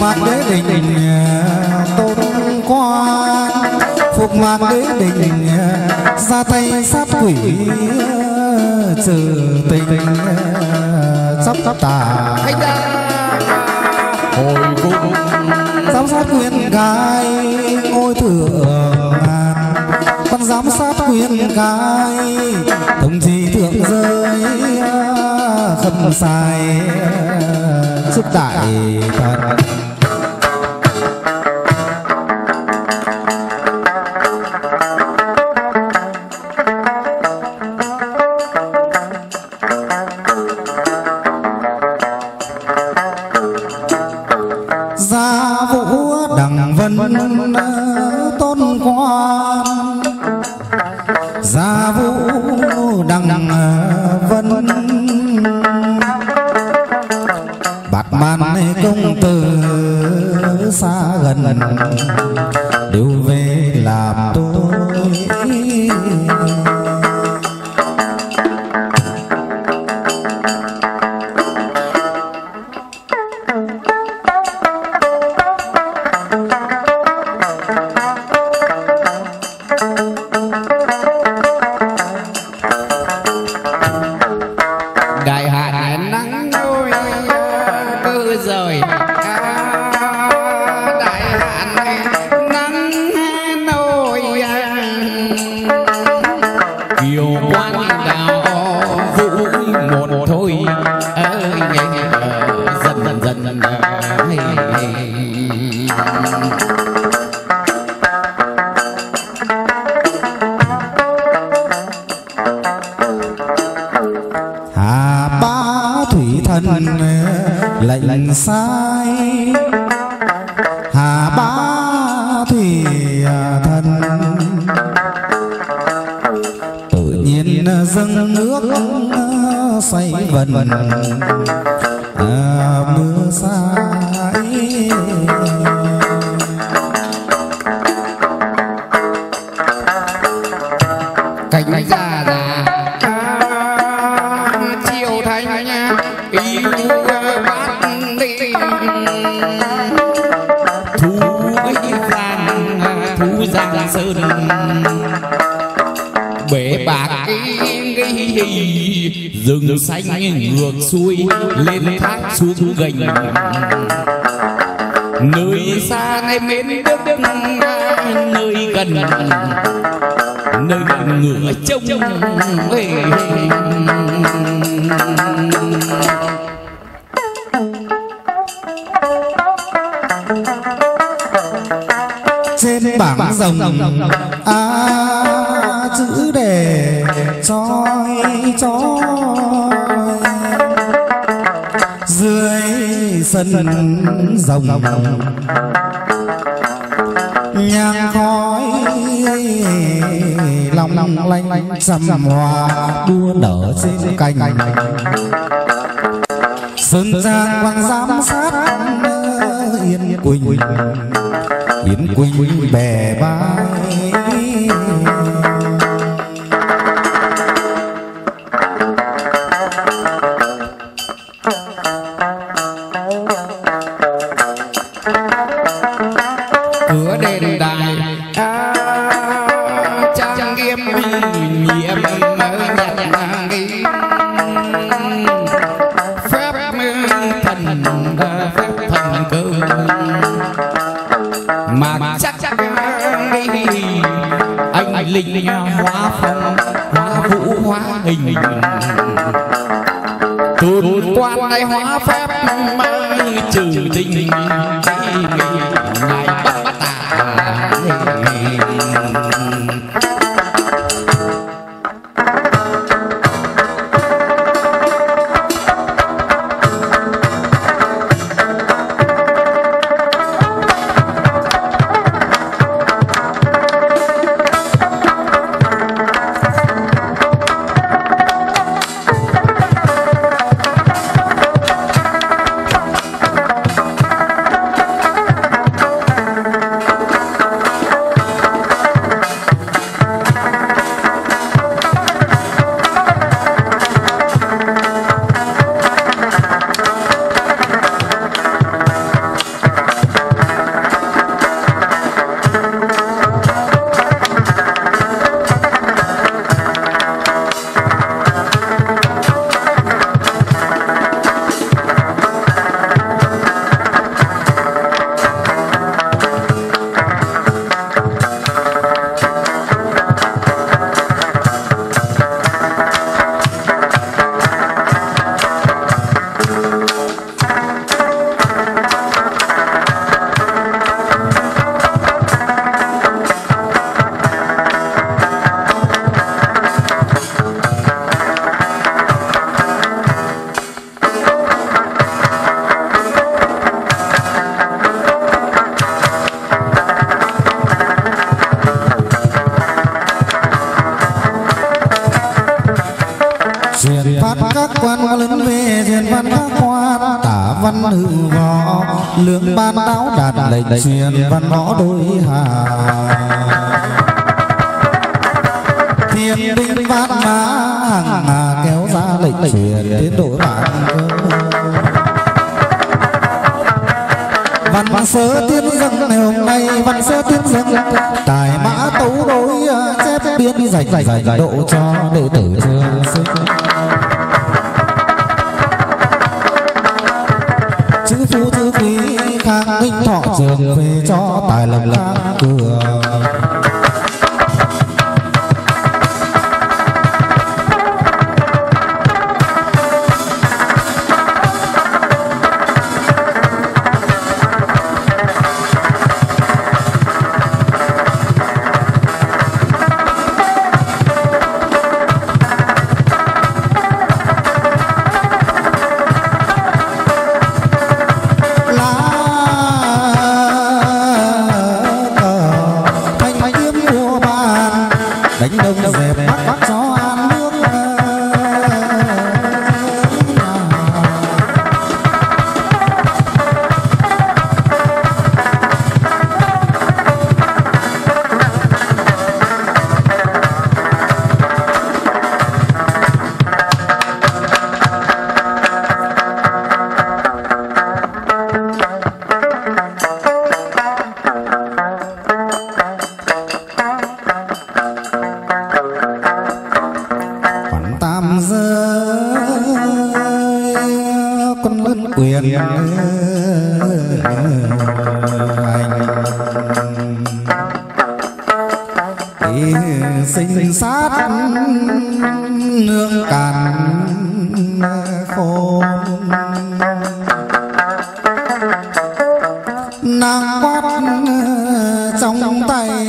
mạc đế đình tôn quan phục mạc đế đình ra tay sát quỷ trừ tình sắp sắp tà. Hồi cung giám sát quyền cai ngôi thượng con giám sát quyền cai đồng chí thượng rơi khâm sai. Sức đại thần vũ đằng vân tôn quan gia vũ đằng vân. Bạt man công tử xa gần. Hà ba thủy thần lệnh sai. Hà ba thủy thần. Tự nhiên dâng nước xoay vần. À, mưa sai rừng xanh ngược xuôi, lên thác xuống gành. Nơi xa nay mến đức nơi gần, nơi ngựa trông về trên bảng rồng a chữ để cho choi dưới sân rồng nhang khói long long lanh lanh sầm hòa đua nở trên cành sơn giang quan giám sát yên quỳnh Yến Quỳnh bè vai anh linh hóa phong hóa vũ hóa hình tụt quan đại hóa phép mai trừ tình ngài bắt tà các quan lớn về diện văn các quan tả văn hữu võ. Lượng ban táo đạt lệnh truyền văn võ đôi hà. Thiên đinh văn mã hàng hà kéo ra lệnh truyền tiến đổi bản văn sớ tiến dâng ngày hôm nay, văn sớ tiến dân tài mã tấu đối à, chép biên dành dành độ cho đệ tử trường sinh. Chữ phú chữ quý khang minh thọ trường về cho tài lộc anh sinh sát nước cạn khô nàng quát trong tay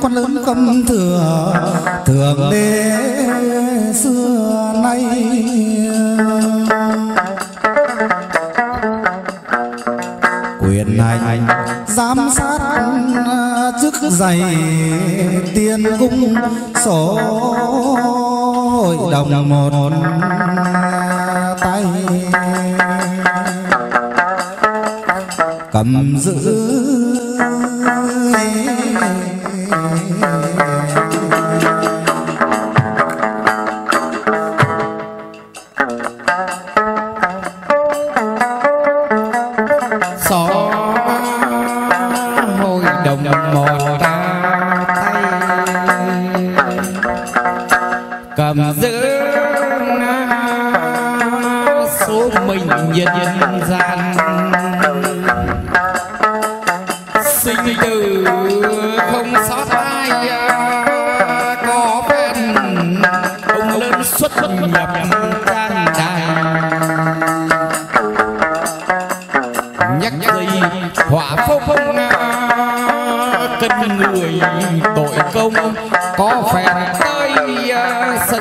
quát lớn không thừa thường đế xưa nay hành giám sát à, chức dày tiên cung sổ hội đồng một à, tay. Cầm giữ giữ số mình nhân gian. Sinh tử không sót ai, có phen ông lớn xuất nhập trang đài nhắc dây hỏa phong cân người tội công, có phen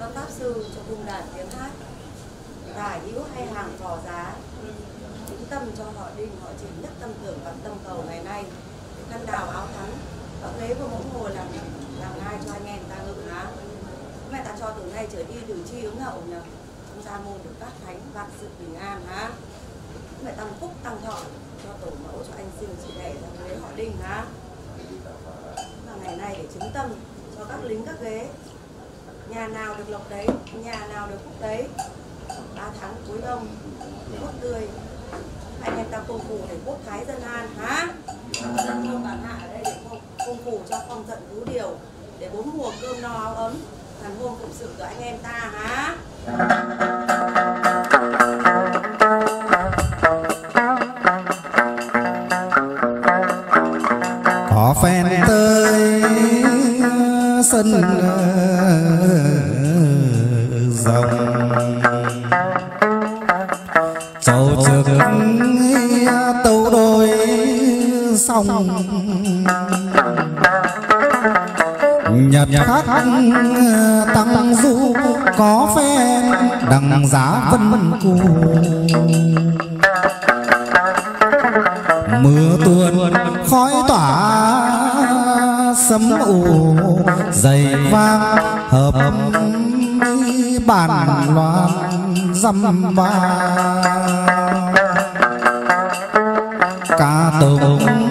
các pháp sư cho cung đàn tiếng hát. Tả hữu hay hàng cỏ giá chính tâm cho họ đình họ chỉ nhất tâm tưởng và tâm cầu ngày nay. Khăn đào áo thắng và thế và mỗi hồ làm làm ngay cho anh em ta ngự há mẹ ta cho từ nay trở đi từ chi ứng hậu nhờ, chúng ta môn được các thánh, vạn sự bình an há mẹ tăng phúc tăng thọ, cho tổ mẫu cho anh sinh chị đẻ ra với họ đinh há và ngày nay để chứng tâm cho các lính các ghế nhà nào được lộc đấy, nhà nào được phúc đấy. Ba tháng cuối đông quốc tươi. Anh em ta cung phủ để quốc thái dân an, hả? Dân thương bạn hạ ở đây để cung phủ cho phong giận cứu điều, để bốn mùa cơm no áo ấm. Thằng hôm phụng sự cho anh em ta, hả? sân dòng châu trực tàu đôi sông. Nhật khắc tăng du có phe đằng giá vân cù. mưa tu sấm ù dày vang hợp bản loạn dăm ba. Ca tụng